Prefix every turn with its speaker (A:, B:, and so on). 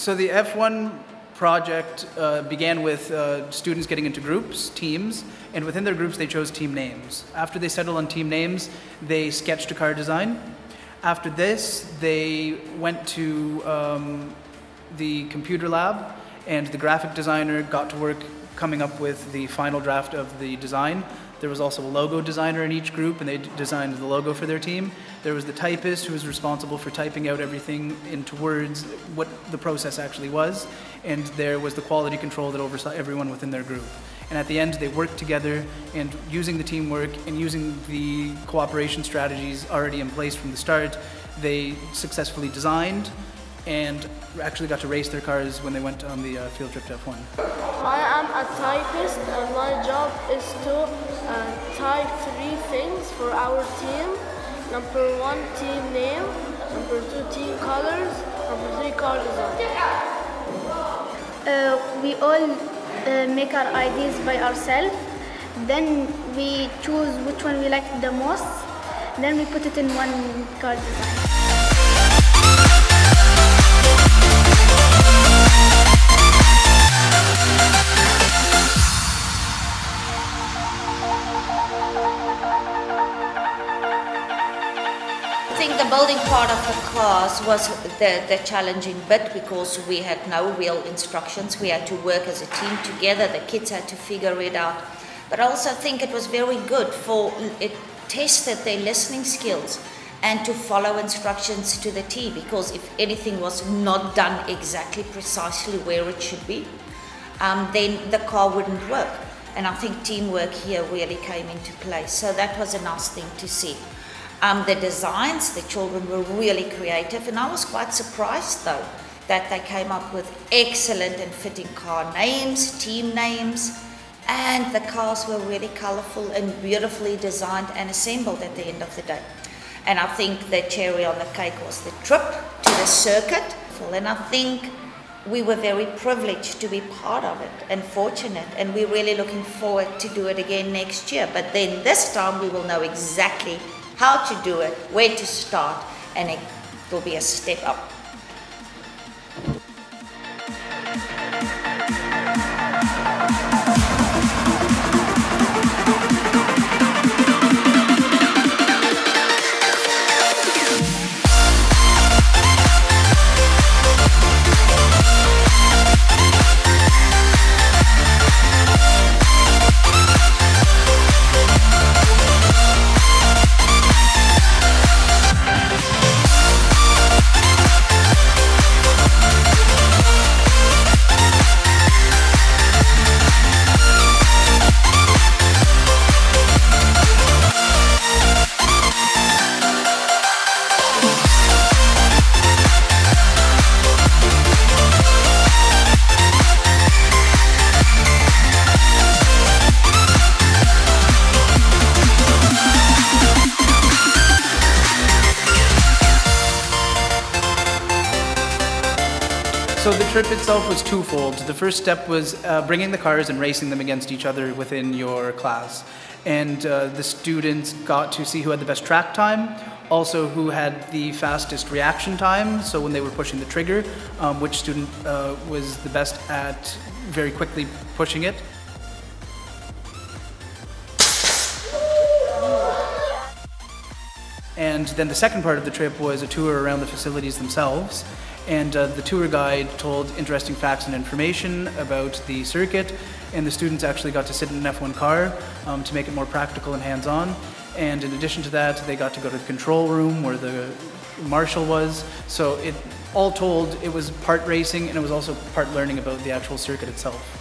A: So the F1 project uh, began with uh, students getting into groups, teams, and within their groups they chose team names. After they settled on team names, they sketched a car design. After this, they went to um, the computer lab, and the graphic designer got to work coming up with the final draft of the design. There was also a logo designer in each group, and they designed the logo for their team. There was the typist who was responsible for typing out everything into words, what the process actually was. And there was the quality control that oversaw everyone within their group. And at the end, they worked together and using the teamwork and using the cooperation strategies already in place from the start, they successfully designed, and actually got to race their cars when they went on the uh, field trip to F1.
B: I am a typist and my job is to uh, type three things for our team. Number one, team name. Number two, team colors. Number three, car design.
C: Uh, we all uh, make our ideas by ourselves. Then we choose which one we like the most. Then we put it in one car design.
D: Think the building part of the class was the, the challenging bit because we had no real instructions. We had to work as a team together. The kids had to figure it out. But I also think it was very good for it tested their listening skills and to follow instructions to the T because if anything was not done exactly precisely where it should be, um, then the car wouldn't work. And I think teamwork here really came into play. So that was a nice thing to see. Um, the designs, the children were really creative, and I was quite surprised though that they came up with excellent and fitting car names, team names, and the cars were really colorful and beautifully designed and assembled at the end of the day. And I think the cherry on the cake was the trip to the circuit, and I think we were very privileged to be part of it and fortunate and we're really looking forward to do it again next year but then this time we will know exactly how to do it where to start and it will be a step up
A: So the trip itself was twofold. The first step was uh, bringing the cars and racing them against each other within your class. And uh, the students got to see who had the best track time, also who had the fastest reaction time, so when they were pushing the trigger, um, which student uh, was the best at very quickly pushing it. And then the second part of the trip was a tour around the facilities themselves. And uh, the tour guide told interesting facts and information about the circuit. And the students actually got to sit in an F1 car um, to make it more practical and hands on. And in addition to that, they got to go to the control room where the marshal was. So it all told, it was part racing and it was also part learning about the actual circuit itself.